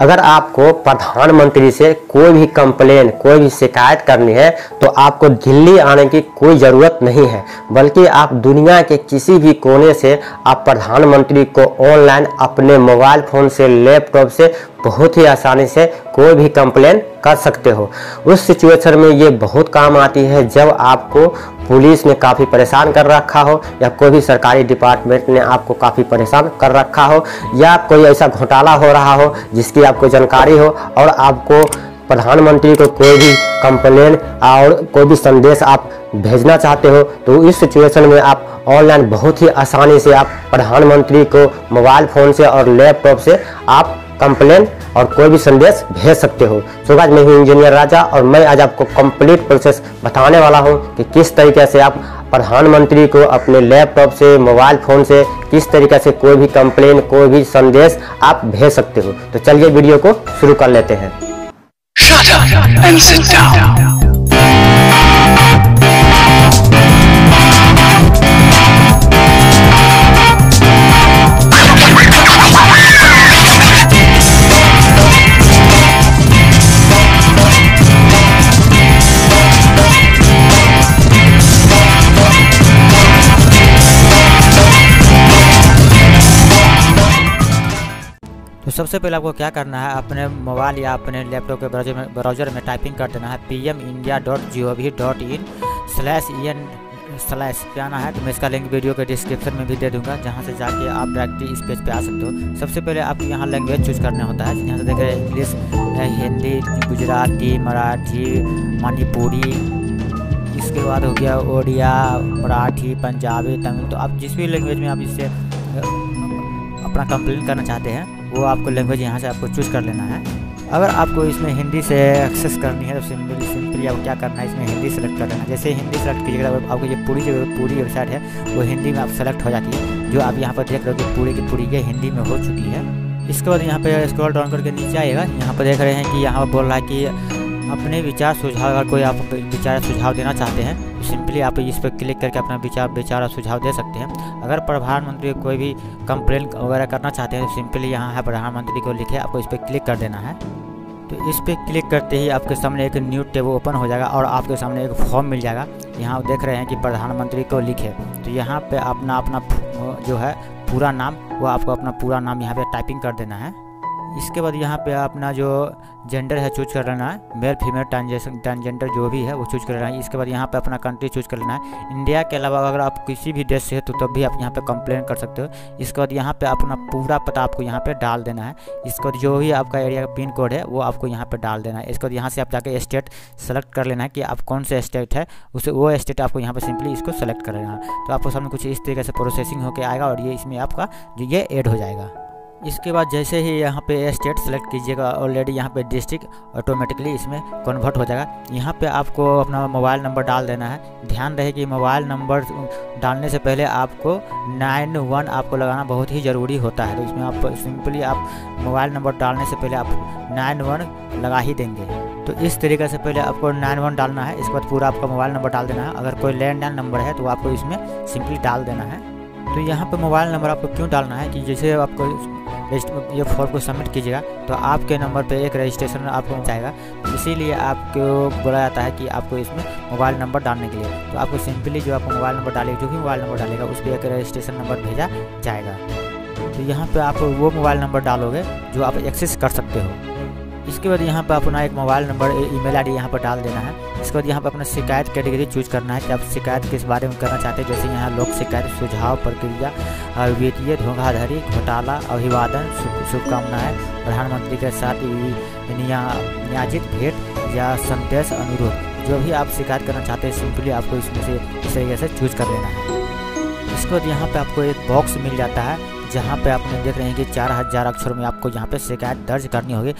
अगर आपको प्रधानमंत्री से कोई भी कंप्लेन कोई भी शिकायत करनी है तो आपको दिल्ली आने की कोई ज़रूरत नहीं है। बल्कि आप दुनिया के किसी भी कोने से आप प्रधानमंत्री को ऑनलाइन अपने मोबाइल फ़ोन से लैपटॉप से बहुत ही आसानी से कोई भी कंप्लेन कर सकते हो। उस सिचुएशन में ये बहुत काम आती है जब आपको पुलिस ने काफ़ी परेशान कर रखा हो, या कोई भी सरकारी डिपार्टमेंट ने आपको काफ़ी परेशान कर रखा हो, या कोई ऐसा घोटाला हो रहा हो जिसकी आपको जानकारी हो, और आपको प्रधानमंत्री को कोई भी कंप्लेन और कोई भी संदेश आप भेजना चाहते हो तो इस सिचुएशन में आप ऑनलाइन बहुत ही आसानी से आप प्रधानमंत्री को मोबाइल फ़ोन से और लैपटॉप से आप कंप्लेन और कोई भी संदेश भेज सकते हो। सो गाइज़ मैं हूँ इंजीनियर राजा और मैं आज आपको कंप्लीट प्रोसेस बताने वाला हूँ कि किस तरीके से आप प्रधानमंत्री को अपने लैपटॉप से मोबाइल फ़ोन से किस तरीके से कोई भी कंप्लेन कोई भी संदेश आप भेज सकते हो। तो चलिए वीडियो को शुरू कर लेते हैं। सबसे पहले आपको क्या करना है, अपने मोबाइल या अपने लैपटॉप के ब्राउज़र में ब्राउज़र में टाइपिंग कर देना है P M India dot G O V dot in slash E N slash पे आना है? तो मैं इसका लिंक वीडियो के डिस्क्रिप्शन में भी दे दूँगा, जहाँ से जाके आप डायरेक्टली इस पेज पे आ सकते हो। सबसे पहले आपको यहाँ लैंग्वेज चूज़ करना होता है। यहाँ से देख रहे हैं इंग्लिश हिंदी गुजराती मराठी मणिपुरी इसके बाद हो गया ओडिया मराठी पंजाबी तमिल तो आप जिस भी लैंग्वेज में आप इससे अपना कंप्लेन करना चाहते हैं, वो आपको लैंग्वेज यहाँ से आपको चूज़ कर लेना है। अगर आपको इसमें हिंदी से एक्सेस करनी है तो सिंपली सिंपली आपको क्या करना है, इसमें हिंदी सेलेक्ट कर लेना जैसे हिंदी सेलेक्ट कीजिएगा आपको ये पूरी जो पूरी वेबसाइट है, वो हिंदी में आप सेलेक्ट हो जाती है, जो आप यहाँ पर देख रहे हो कि पूरी की पूरी ये हिंदी में हो चुकी है। इसके बाद यहाँ पे स्क्रॉल डाउन करके नीचे आएगा यहाँ पर देख रहे हैं कि यहाँ पर बोल रहा है कि अपने विचार सुझाव, अगर कोई आप विचार सुझाव देना चाहते हैं तो सिंपली आप इस पर क्लिक करके अपना विचार विचार और सुझाव दे सकते हैं। अगर प्रधानमंत्री कोई भी कंप्लेन वगैरह करना चाहते हैं तो सिंपली यहाँ है प्रधानमंत्री को लिखे, आपको इस पर क्लिक कर देना है। तो इस पर क्लिक करते ही आपके सामने एक न्यू टेब ओपन हो जाएगा और आपके सामने एक फॉर्म मिल जाएगा। यहाँ देख रहे हैं कि प्रधानमंत्री को लिखे। तो यहाँ पे अपना अपना जो है पूरा नाम, वो आपको अपना पूरा नाम यहाँ पे टाइपिंग कर देना है। इसके बाद यहाँ पे अपना जो जेंडर है चूज़ कर लेना है मेल फीमेल ट्रांजेक्शन ट्रांसजेंडर जो भी है वो चूज़ कर लेना। है इसके बाद यहाँ पे अपना कंट्री चूज़ कर लेना। है इंडिया के अलावा अगर आप किसी भी देश से है तो तब भी आप यहाँ पे कंप्लेन कर सकते हो। इसके बाद यहाँ पे अपना पूरा पता आपको यहाँ पे डाल देना है। इसके बाद जो भी आपका एरिया का पिन कोड है, वो आपको यहाँ पर डाल देना है। इसके बाद यहाँ से आप जाके स्टेट सेलेक्ट कर लेना है कि आप कौन से स्टेट है। उसे वो स्टेट आपको यहाँ पर सिंपली इसको सेलेक्ट कर लेना है। तो आपको सामने कुछ इस तरीके से प्रोसेसिंग होकर आएगा और ये इसमें आपका जो ये ऐड हो जाएगा। इसके बाद जैसे ही यहाँ पे स्टेट सेलेक्ट कीजिएगा ऑलरेडी यहाँ पे डिस्ट्रिक्ट ऑटोमेटिकली इसमें कन्वर्ट हो जाएगा। यहाँ पे आपको अपना मोबाइल नंबर डाल देना है। ध्यान रहे कि मोबाइल नंबर डालने से पहले आपको नाइन वन आपको लगाना बहुत ही ज़रूरी होता है। तो इसमें आप सिंपली आप मोबाइल नंबर डालने से पहले आप नाइन वन लगा ही देंगे। तो इस तरीके से पहले आपको नाइन वन डालना है। इसके बाद पूरा आपका मोबाइल नंबर डाल देना है। अगर कोई लैंडलाइन नंबर है तो आपको इसमें सिंपली डाल देना है। तो यहाँ पे मोबाइल नंबर आपको क्यों डालना है कि जैसे आपको ये फॉर्म को सबमिट कीजिएगा तो आपके नंबर पे एक रजिस्ट्रेशन आपको जाएगा। इसीलिए आपको बोला जाता है कि आपको इसमें मोबाइल नंबर डालने के लिए। तो आपको सिंपली जो आपको मोबाइल नंबर डालेगा जो भी मोबाइल नंबर डालेगा उस पर एक रजिस्ट्रेशन नंबर भेजा जाएगा। तो यहाँ पे आप वो मोबाइल नंबर डालोगे जो आप एक्सेस कर सकते हो। इसके बाद यहाँ पर अपना एक मोबाइल नंबर ईमेल आईडी यहाँ पर डाल देना है। इसके बाद यहाँ पर अपना शिकायत कैटेगरी चूज़ करना है कि आप शिकायत किस बारे में करना चाहते हैं। जैसे यहाँ लोक शिकायत, सुझाव प्रक्रिया वित्तीय धोखाधड़ी, घोटाला, अभिवादन शुभकामनाएँ, प्रधानमंत्री के साथ नियाजित भेंट या संदेश अनुरोध। जो भी आप शिकायत करना चाहते हैं, सिंपली आपको इसमें से इस तरीके से चूज़ कर लेना है। इसके बाद यहाँ पे आपको एक बॉक्स मिल जाता है, जहाँ पे आपने देख रहे हैं कि चार हज़ार अक्षर में आपको यहाँ पे शिकायत दर्ज करनी होगी।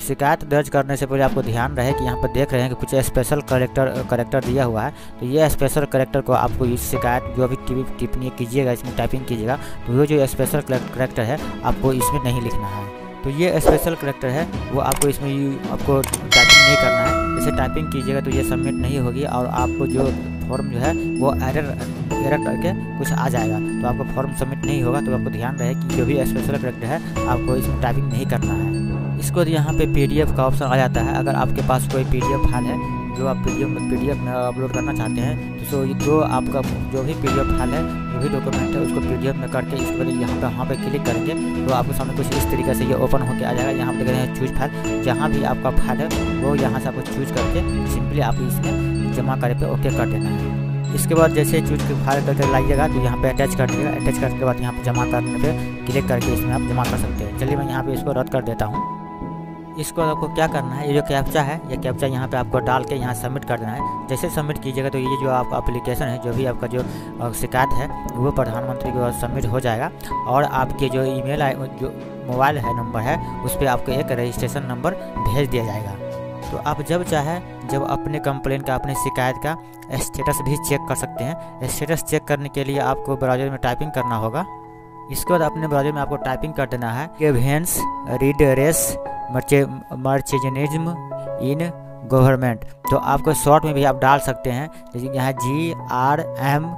शिकायत दर्ज करने से पहले आपको ध्यान रहे कि यहाँ पर देख रहे हैं कि कुछ स्पेशल करेक्टर करेक्टर दिया हुआ है। तो ये स्पेशल करेक्टर को आपको इस शिकायत, जो भी टिप्पणी कीजिएगा, इसमें टाइपिंग कीजिएगा तो वो जो स्पेशल करेक्टर है, आपको इसमें नहीं लिखना है। तो ये स्पेशल करेक्टर है, वो आपको इसमें आपको टाइपिंग नहीं करना है। जैसे टाइपिंग कीजिएगा तो ये सबमिट नहीं होगी और आपको जो फॉर्म जो है, वो एरर एरर करके कुछ आ जाएगा। तो आपका फॉर्म सबमिट नहीं होगा तो आपको ध्यान रहे कि जो भी स्पेशल करेक्टर है, आपको इसमें टाइपिंग नहीं करना है। इसके यहाँ पे पीडीएफ का ऑप्शन आ जाता है। अगर आपके पास कोई पीडीएफ फ़ाइल है, जो आप पीडीएफ में पीडीएफ में अपलोड करना चाहते हैं तो सो जो आपका जो भी पीडीएफ फ़ाइल है, जो भी डॉक्यूमेंट है, उसको पीडीएफ में करके इस बाद यहाँ पे वहाँ पे क्लिक करेंगे तो आपके सामने कुछ इस तरीके से ये ओपन होकर आ जाएगा। यहाँ पर देख रहे हैं चूज़ फ़ाइल जहाँ भी आपका फ़ाइल है, वो यहाँ से आपको चूज़ करके सिंपली आप इसमें जमा करे पे ओके कर देना है। इसके बाद जैसे चूज़ के फ़ाइल करके लाइएगा तो यहाँ पे अटैच कर दिएगा अटैच करने के बाद यहाँ पे जमा करने पे क्लिक करके इसमें आप जमा कर सकते हैं। चलिए मैं यहाँ पे इसको रद्द कर देता हूँ। इसको आपको क्या करना है? ये जो कैप्चा है, ये कैप्चा यहाँ पे आपको डाल के यहाँ सबमिट कर देना है। जैसे सबमिट कीजिएगा तो ये जो आपका अप्लीकेशन है, जो भी आपका जो शिकायत है, वो प्रधानमंत्री के सबमिट हो जाएगा। और आपके जो ईमेल जो मोबाइल है नंबर है, उस पर आपको एक रजिस्ट्रेशन नंबर भेज दिया जाएगा। तो आप जब चाहे, जब अपने कंप्लेन का, अपने शिकायत का स्टेटस भी चेक कर सकते हैं। स्टेटस चेक करने के लिए आपको ब्राउज़र में टाइपिंग करना होगा। इसके बाद अपने ब्राउज़र में आपको टाइपिंग कर देना है। Grievance redress mechanism in government. तो आपको शॉर्ट में भी आप डाल सकते हैं, जैसे यहाँ जी, आर, एम,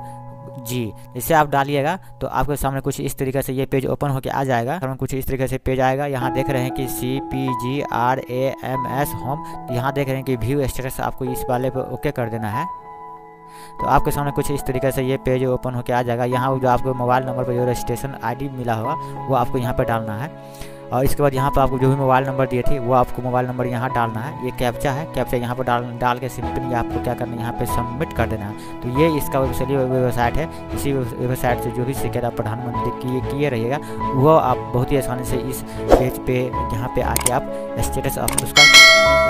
जी। जैसे आप डालिएगा तो आपके सामने कुछ इस तरीके से ये पेज ओपन होकर आ जाएगा। कुछ इस तरीके से पेज आएगा। यहाँ देख रहे हैं कि C, P, G, R, A, M, S, home. यहाँ देख रहे हैं कि व्यू स्टेटस आपको इस वाले पर ओके कर देना है। तो आपके सामने कुछ इस तरीके से ये पेज ओपन होकर आ जाएगा। यहाँ जो आपको मोबाइल नंबर पर जो रजिस्ट्रेशन आईडी मिला होगा, वो आपको यहाँ पर डालना है। और इसके बाद यहाँ पर आपको जो भी मोबाइल नंबर दिए थे, वो आपको मोबाइल नंबर यहाँ डालना है। ये कैप्चा है। कैप्चा यहाँ पर डाल डाल के सिंपली आपको क्या करना है, यहाँ पर सबमिट कर देना है। तो ये इसका वेबसाइट वेबसाइट है। इसी वेबसाइट से जो भी शिकायत आप प्रधानमंत्री किए किए रहिएगा, वो आप बहुत ही आसानी से इस पेज पे, यहाँ पे आके आप स्टेटस उसका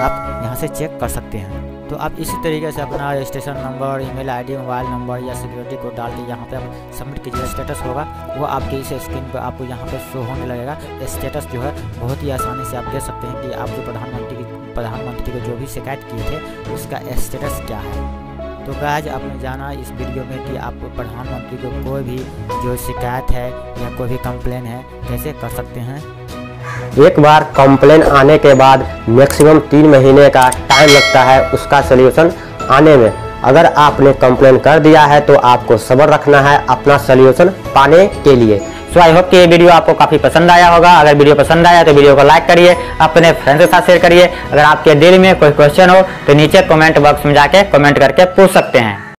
आप यहाँ से चेक कर सकते हैं। तो आप इसी तरीके से अपना registration number, email ID, mobile number या सिक्योरिटी कोड डाल के यहाँ पे आप सबमिट कीजिए स्टेटस होगा, वो आपके इस स्क्रीन पर आपको यहाँ पे शो होने लगेगा। स्टेटस जो है, बहुत ही आसानी से आप देख सकते हैं कि आप जो प्रधानमंत्री की, प्रधानमंत्री को जो भी शिकायत किए थे, उसका स्टेटस क्या है। तो गाज आपने जाना इस वीडियो में कि आप प्रधानमंत्री को कोई भी जो शिकायत है या कोई भी कंप्लेन है, कैसे कर सकते हैं? एक बार कंप्लेन आने के बाद मैक्सिमम तीन महीने का टाइम लगता है उसका सोल्यूशन आने में। अगर आपने कंप्लेन कर दिया है तो आपको सब्र रखना है अपना सोल्यूशन पाने के लिए। सो आई होप कि ये वीडियो आपको काफ़ी पसंद आया होगा। अगर वीडियो पसंद आया तो वीडियो को लाइक करिए, अपने फ्रेंड्स के साथ शेयर करिए। अगर आपके दिल में कोई क्वेश्चन हो तो नीचे कमेंट बॉक्स में जाके कमेंट करके पूछ सकते हैं।